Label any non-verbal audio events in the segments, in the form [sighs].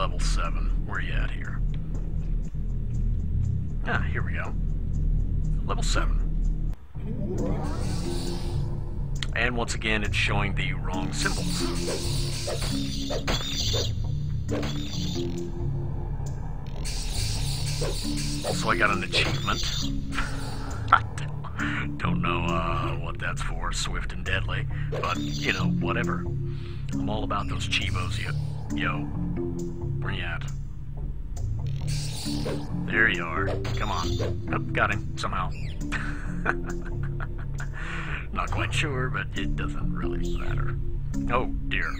level 7. Where are you at here? Ah, here we go. Level 7. And once again, it's showing the wrong symbols. Also, I got an achievement. [laughs] Don't know uh, what that's for, swift and deadly, but, you know, whatever. I'm all about those chivos, yo. Yo. Where you at? There you are. Come on. Oh, got him, somehow. [laughs] Not quite sure, but it doesn't really matter. Oh, dear.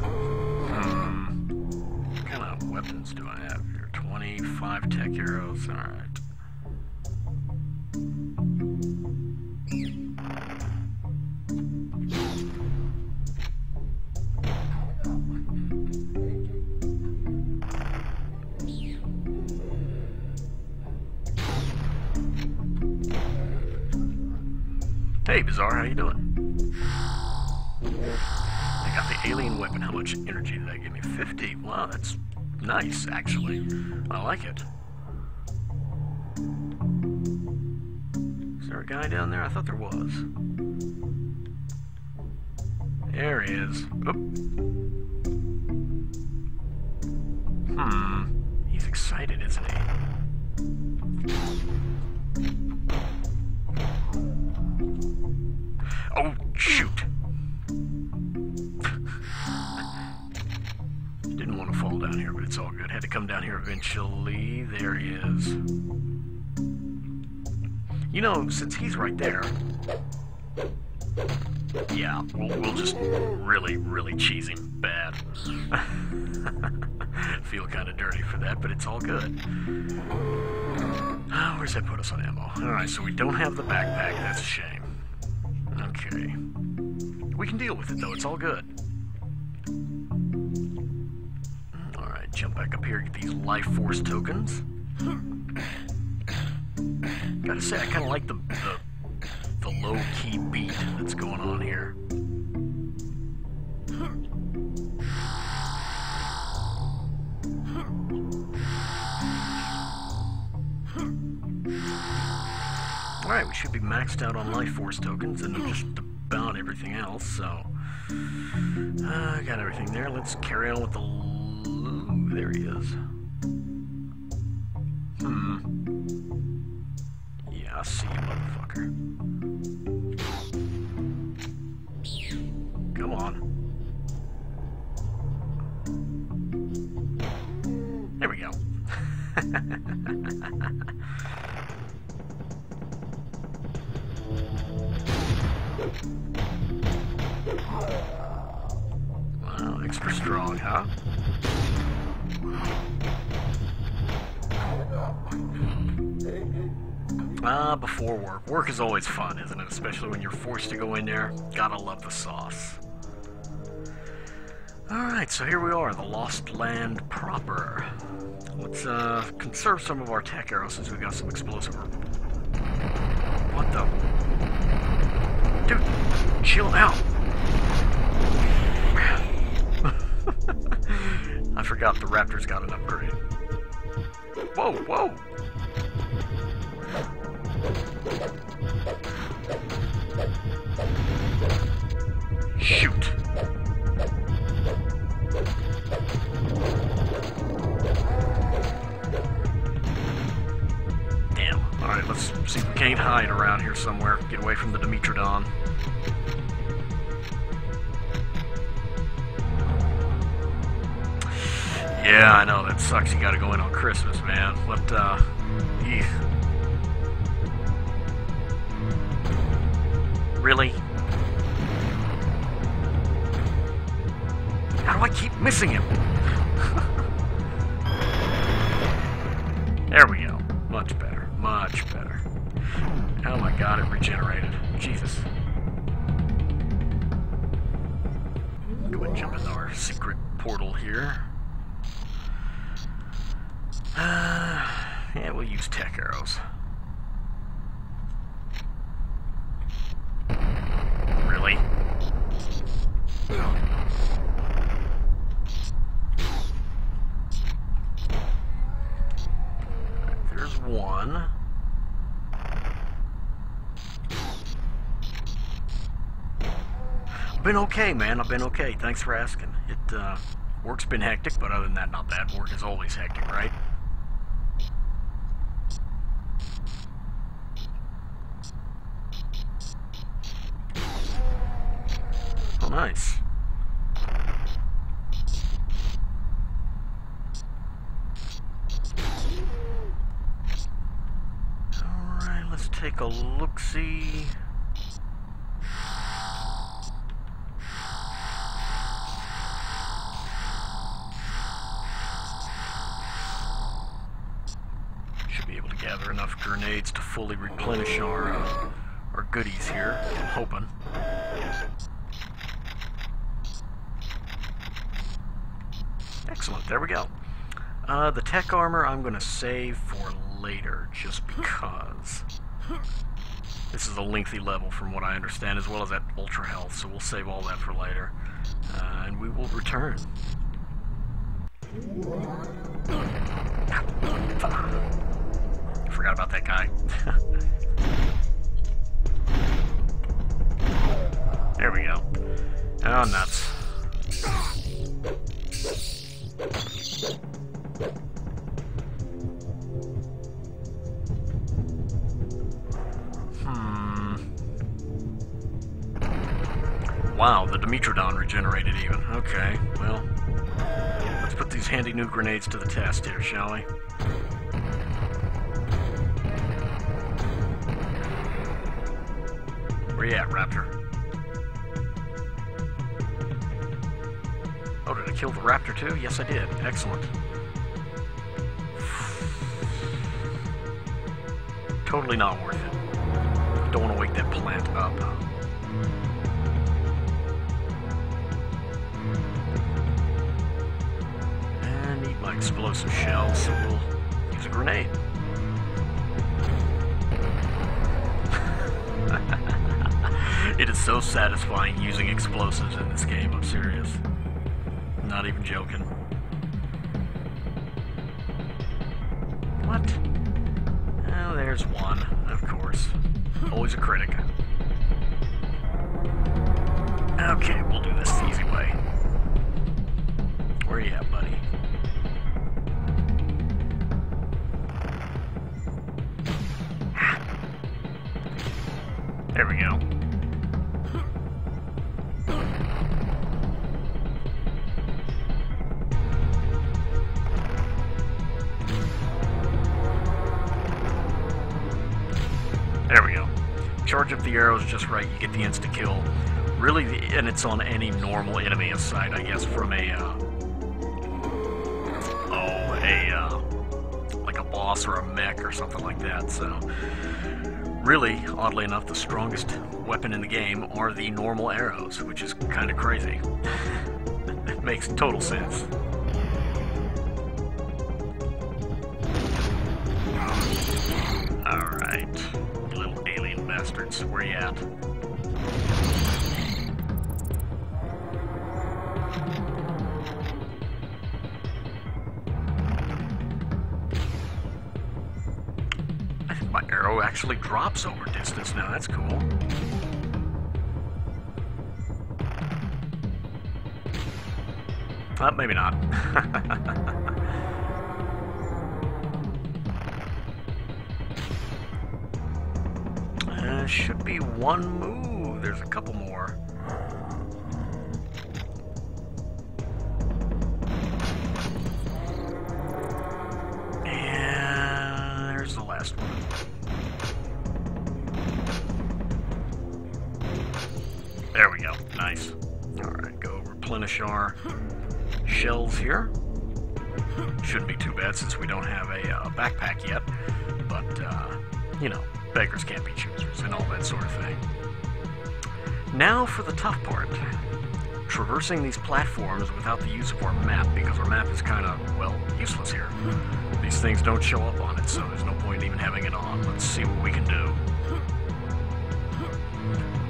Hmm. What kind of weapons do I have here? 25 tech arrows? Alright. Hey, Bizarre, how you doing? I got the alien weapon. How much energy did that give me? 50. Wow, that's nice, actually. I like it. Is there a guy down there? I thought there was. There he is. Oop. Hmm. He's excited, isn't he? Didn't want to fall down here, but it's all good. Had to come down here eventually. There he is. You know, since he's right there... Yeah, we'll, we'll just really, really cheese him bad. [laughs] Feel kind of dirty for that, but it's all good. Oh, where's that put us on ammo? Alright, so we don't have the backpack. That's a shame. Okay. We can deal with it, though. It's all good. Jump back up here, get these life force tokens. Gotta say, I kind of like the, the, the low-key beat that's going on here. Alright, we should be maxed out on life force tokens and just about everything else, so... I uh, got everything there. Let's carry on with the... There he is. Hmm. Yeah, I see you, motherfucker. Come on. There we go. [laughs] Wow, extra strong, huh? Ah, uh, before work. Work is always fun, isn't it? Especially when you're forced to go in there. Gotta love the sauce. Alright, so here we are, the Lost Land proper. Let's uh, conserve some of our tech arrows since we've got some explosive. What the? Dude, chill out. [laughs] I forgot the Raptor's got an upgrade. Whoa, whoa! Shoot! Damn. Alright, let's see if we can't hide around here somewhere. Get away from the Dimetrodon. Yeah, I know, that sucks. You gotta go in on Christmas, man. But, uh. Really? How do I keep missing him? [laughs] there we go. Much better. Much better. Oh my god, it regenerated. Jesus. Go and jump into our secret portal here. [sighs] Yeah, we'll use tech arrows. Really? There's one. I've been okay, man. I've been okay. Thanks for asking. It, uh, work's been hectic, but other than that, not bad. Work is always hectic, right? Nice. Alright, let's take a look-see. Should be able to gather enough grenades to fully replenish our, uh, our goodies here. I'm hoping. Excellent, there we go. Uh, the tech armor I'm going to save for later, just because. This is a lengthy level from what I understand, as well as that ultra health, so we'll save all that for later. Uh, and we will return. Forgot about that guy. [laughs] there we go. Oh, nuts. Wow, the Dimetrodon regenerated even. Okay, well, let's put these handy new grenades to the test here, shall we? Where you at, Raptor? Oh, did I kill the Raptor too? Yes, I did. Excellent. Totally not worth it. Don't want to wake that plant up. Explosive shell, so we'll use a grenade. [laughs] it is so satisfying using explosives in this game, I'm serious. Not even joking. What? Oh, there's one, of course. Always a critic. Okay, we'll do this the easy way. Where you at, buddy? Charge up the arrows just right, you get the insta kill. Really, and it's on any normal enemy aside, I guess, from a, uh, oh, a, uh, like a boss or a mech or something like that, so. Really, oddly enough, the strongest weapon in the game are the normal arrows, which is kind of crazy. [laughs] it makes total sense. Bastards, where you at? I think my arrow actually drops over distance now, that's cool. Uh, maybe not. [laughs] Uh, should be one move. There's a couple more. And there's the last one. There we go. Nice. Alright, go replenish our shells here. Shouldn't be too bad since we don't have a uh, backpack yet. But, uh, you know, beggars can't be choosers Now for the tough part. Traversing these platforms without the use of our map, because our map is kind of, well, useless here. These things don't show up on it, so there's no point even having it on. Let's see what we can do.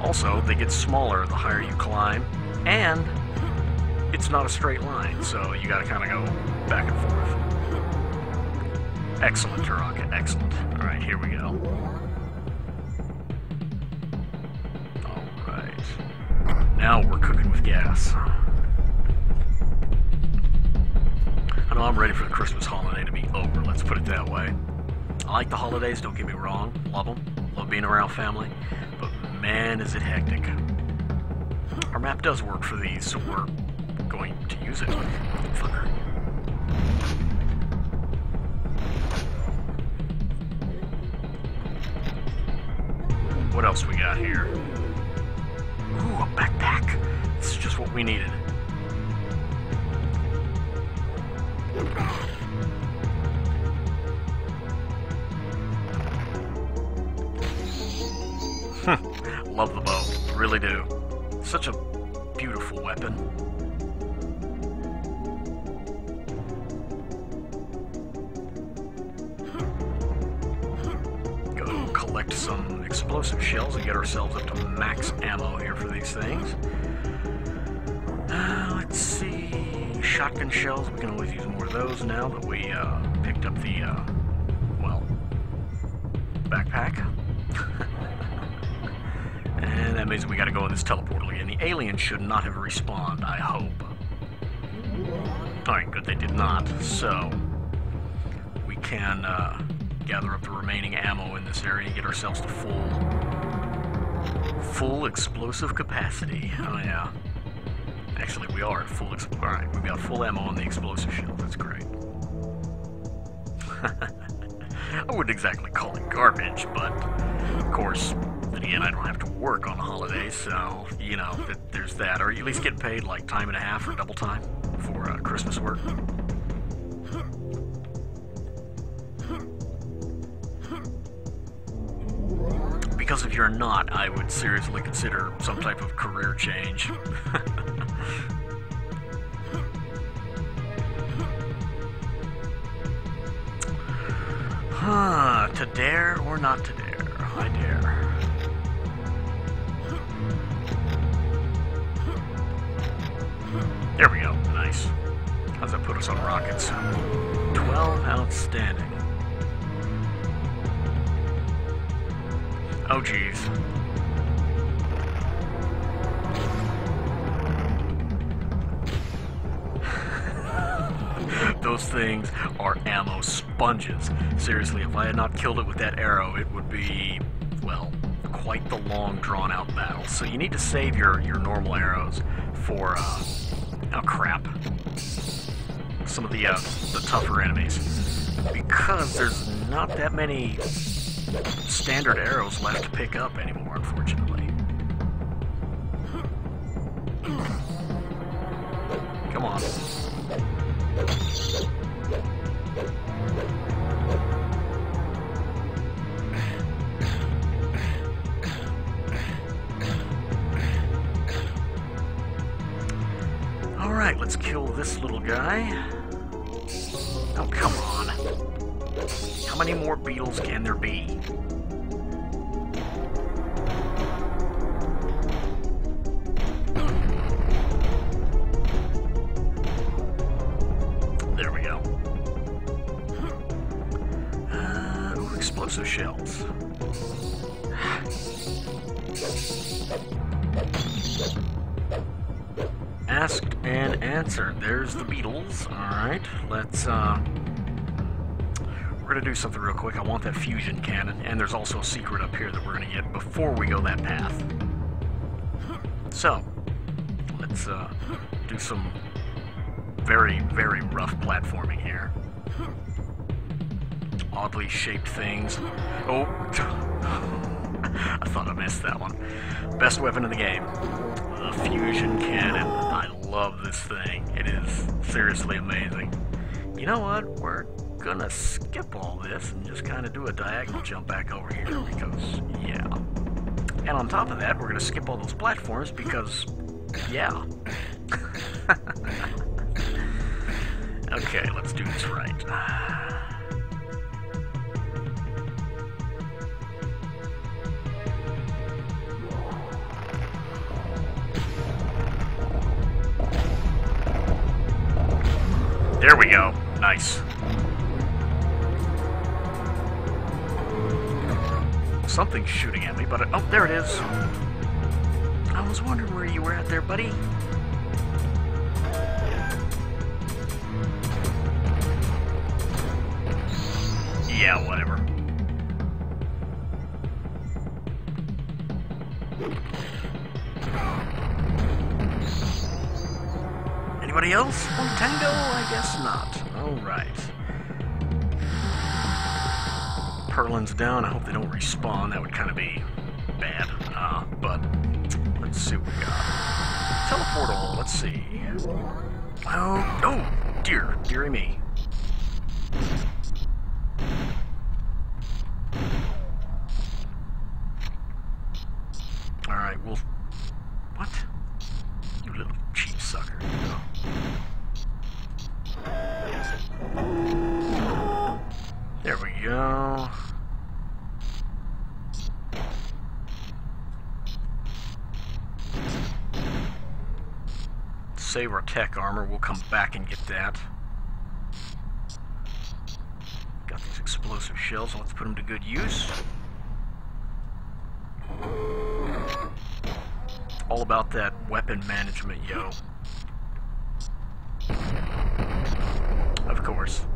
Also, they get smaller the higher you climb, and it's not a straight line, so you gotta kind of go back and forth. Excellent, Taraka, excellent. Alright, here we go. Now we're cooking with gas. I know I'm ready for the Christmas holiday to be over, let's put it that way. I like the holidays, don't get me wrong. Love them. Love being around family. But man, is it hectic. Our map does work for these, so we're going to use it. What else we got here? Backpack. This is just what we needed. Love the bow. Really do. Such a beautiful weapon. Collect some explosive shells and get ourselves up to max ammo here for these things. Uh, let's see. Shotgun shells. We can always use more of those now that we uh, picked up the, uh, well, backpack. [laughs] and that means we gotta go in this teleportal again. The aliens should not have respawned, I hope. Alright, good, they did not. So, we can uh, gather up the remaining ammo in this area and get ourselves to full, full explosive capacity. Oh yeah. Actually, we are at full. Ex- all right, we got full ammo on the explosive shells. That's great. [laughs] I wouldn't exactly call it garbage, but of course, again, I don't have to work on the holidays, so you know, th- there's that. Or at least get paid like time and a half or double time for uh, Christmas work. You're not, I would seriously consider some type of career change. [laughs] Huh, to dare or not to dare? I dare. There we go. Nice. How's that put us on rockets? 12 outstanding. Oh, geez. [laughs] Those things are ammo sponges. Seriously, if I had not killed it with that arrow, it would be, well, quite the long, drawn-out battle. So you need to save your, your normal arrows for, uh, oh crap, some of the, uh, the tougher enemies. Because there's not that many standard arrows left to pick up anymore, unfortunately. Come on. Alright, let's kill this little guy. Oh, come on. How many more beetles can there be? There we go. Uh, ooh, explosive shells. Asked and answered. There's the beetles. Alright, let's, uh... Do something real quick. I want that fusion cannon, and there's also a secret up here that we're gonna get before we go that path. So, let's, uh, do some very, very rough platforming here. Oddly shaped things. Oh! [laughs] I thought I missed that one. Best weapon in the game. The fusion cannon. I love this thing. It is seriously amazing. You know what? We're gonna skip all this and just kind of do a diagonal jump back over here because, yeah. And on top of that, we're gonna skip all those platforms because, yeah. [laughs] okay, let's do this right. There we go. Nice. Something's shooting at me, but... oh, there it is. I was wondering where you were at there, buddy. Yeah, whatever. Anybody else on Tango? I guess not. Purlin's down. I hope they don't respawn. That would kind of be bad. Uh, but let's see what we got. Teleportal. Let's see. Oh, oh, dear, dearie me. Alright, well... What? You little cheap sucker. There we go. Save our tech armor. We'll come back and get that. Got these explosive shells. Let's put them to good use. All about that weapon management, yo. Of course.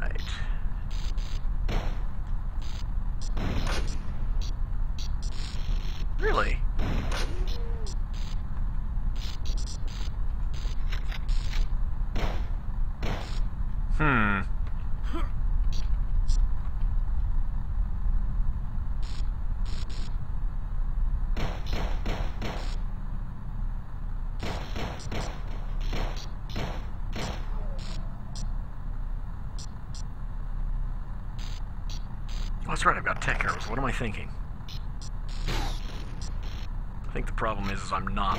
Right. Really? Hmm. Oh, that's right, I've got tech arrows. What am I thinking? I think the problem is, is I'm not.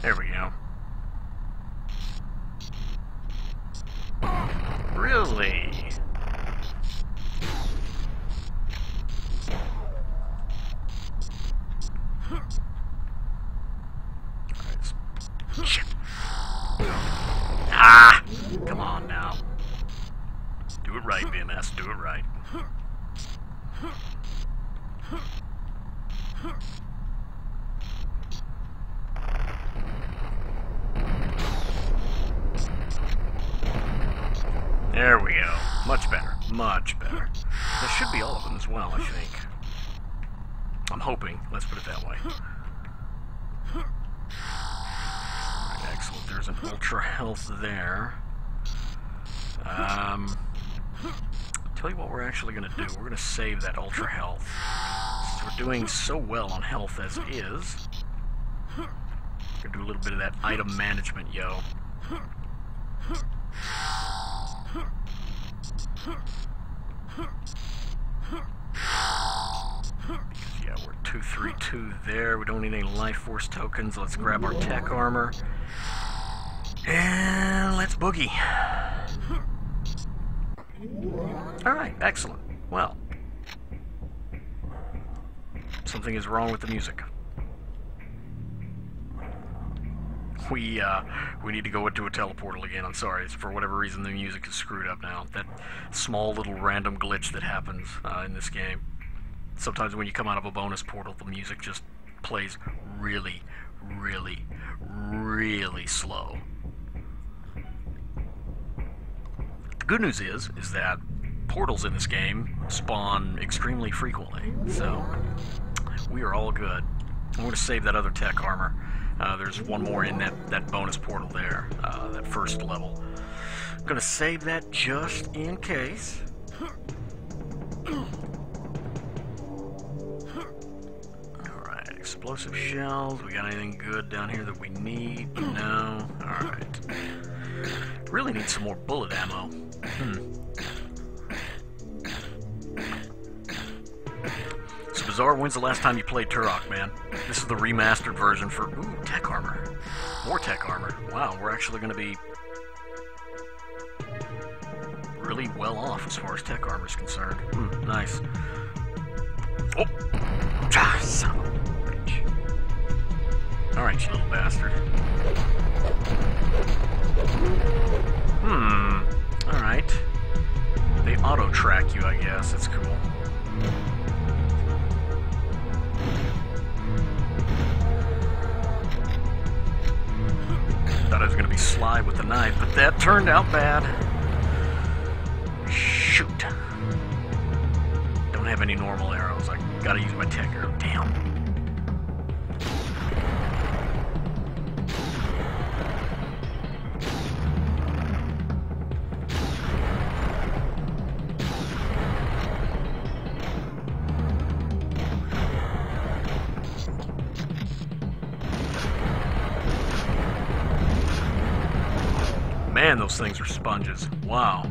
There we go. Really? Alright, Shit. Ah! Come on now. Do it right, BMS. Do it right. There we go. Much better. Much better. There should be all of them as well, I think. I'm hoping. Let's put it that way. Excellent. There's an ultra health there. Um, tell you what we're actually going to do. We're going to save that ultra health. Since we're doing so well on health as is, we're going to do a little bit of that item management, yo. Yeah, we're 232 there. We don't need any life force tokens. Let's grab our tech armor. And let's boogie. Alright, excellent. Well, something is wrong with the music. We, uh, we need to go into a teleportal again. I'm sorry. It's for whatever reason the music is screwed up now. That small little random glitch that happens uh, in this game. Sometimes when you come out of a bonus portal, the music just plays really, really, really slow. The good news is, is that portals in this game spawn extremely frequently, so we are all good. I'm going to save that other tech armor. Uh, there's one more in that, that bonus portal there, uh, that first level. I'm going to save that just in case. Explosive shells. We got anything good down here that we need? [clears throat] No. Alright. Really need some more bullet ammo. Hmm. So Bizarre, when's the last time you played Turok, man? This is the remastered version for ooh, tech armor. More tech armor. Wow, we're actually gonna be really well off as far as tech armor is concerned. Hmm, nice. Oh! Ah, Alright, you little bastard. Hmm. Alright. They auto-track you, I guess. That's cool. Thought I was gonna be sly with the knife, but that turned out bad. Shoot. Don't have any normal arrows. I gotta use my tech arrow. Damn. Wow.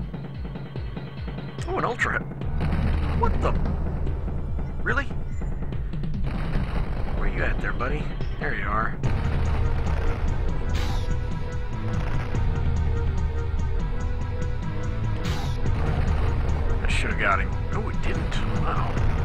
Oh, an ultra. What the? Really? Where you at there, buddy? There you are. I should have got him. Oh, it didn't. Wow.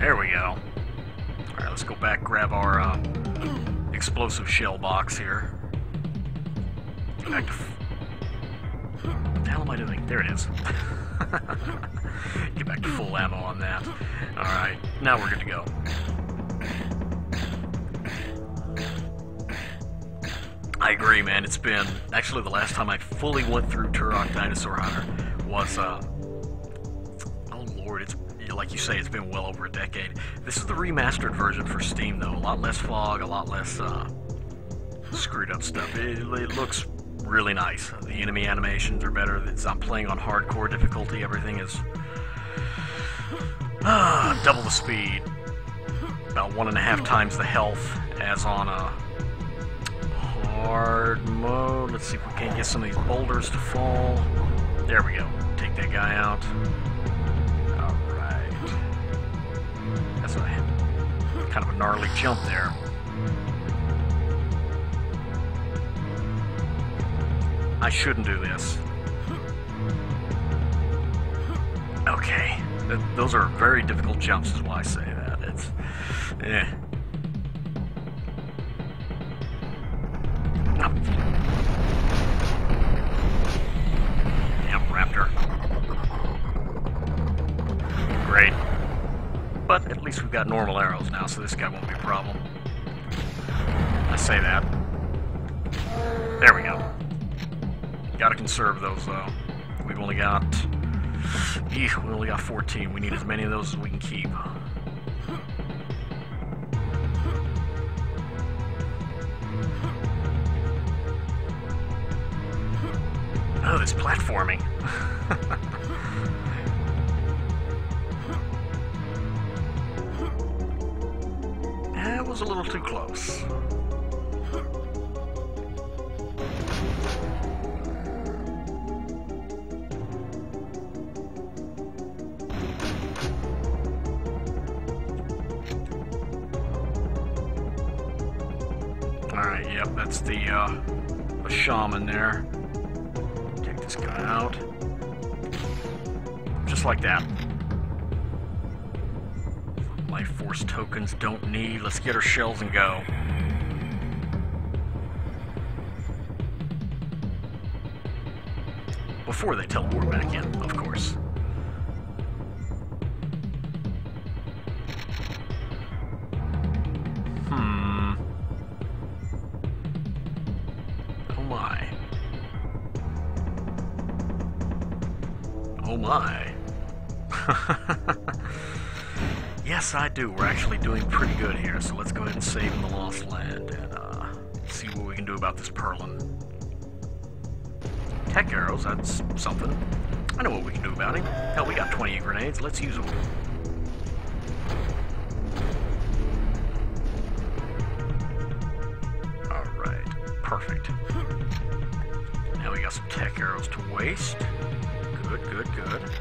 There we go. Alright, let's go back, grab our, uh, [clears throat] explosive shell box here. Back to. What the hell am I doing? There it is. [laughs] Get back to full ammo on that. Alright, now we're good to go. I agree, man. It's been. Actually, the last time I fully went through Turok Dinosaur Hunter was, uh. Like you say, it's been well over a decade. This is the remastered version for Steam, though. A lot less fog, a lot less uh, screwed up stuff. It, it looks really nice. The enemy animations are better. It's, I'm playing on hardcore difficulty. Everything is [sighs] ah, double the speed, about one and a half times the health as on a hard mode. Let's see if we can't get some of these boulders to fall. There we go. Take that guy out. That's kind of a gnarly jump there. I shouldn't do this. Okay. Th- those are very difficult jumps, is why I say that. It's. Eh. But at least we've got normal arrows now, so this guy won't be a problem. I say that. There we go. Gotta conserve those, though. We've only got... We only got 14. We need as many of those as we can keep. Oh, this platforming. [laughs] a little too close. Alright, yep, that's the, uh, the shaman there. Take this guy out. Just like that. Force tokens don't need. Let's get our shells and go. Before they teleport back in, of course. Yes, I do. We're actually doing pretty good here, so let's go ahead and save in the Lost Land and uh, see what we can do about this Purlin. Tech arrows, that's something. I know what we can do about him. Hell, we got 20 grenades. Let's use them. Alright, perfect. Now we got some tech arrows to waste. Good, good, good.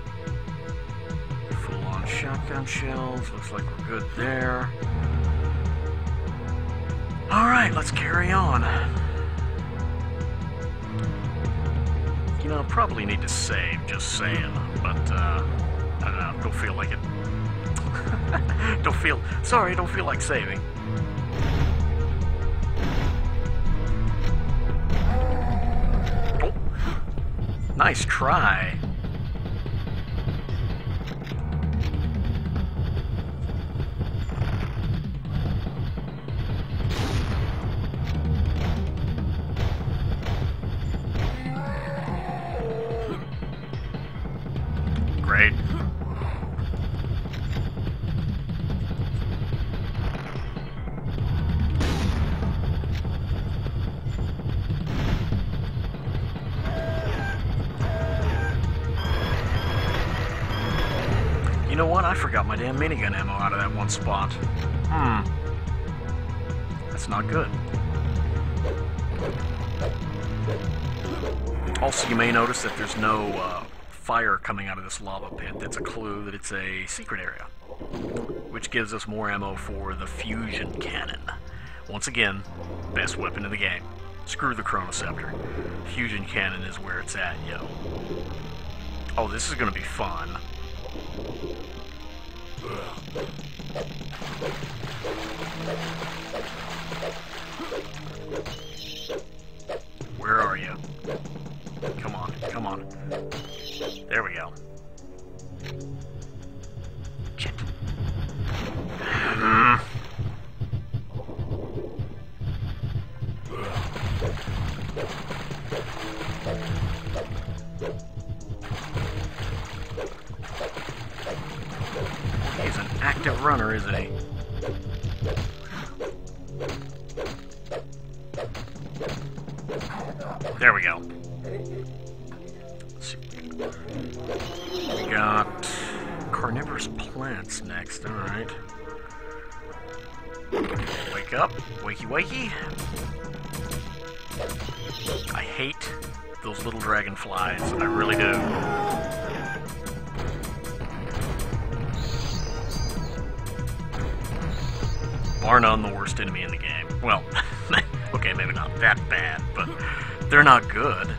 Shotgun shells. Looks like we're good there. Alright, let's carry on. You know, probably need to save, just saying. But, uh, I don't know, don't feel like it. [laughs] don't feel, sorry, don't feel like saving. Oh, nice try. Know what? I forgot my damn minigun ammo out of that one spot. Hmm. That's not good. Also, you may notice that there's no uh, fire coming out of this lava pit. That's a clue that it's a secret area, which gives us more ammo for the fusion cannon. Once again, best weapon in the game. Screw the Chronoscepter. Fusion cannon is where it's at, yo. Oh, this is gonna be fun. Where are you? Come on, come on. There we go. Mm. Runner, isn't he? There we go. We got carnivorous plants next. All right. Wake up, wakey wakey. They're not good.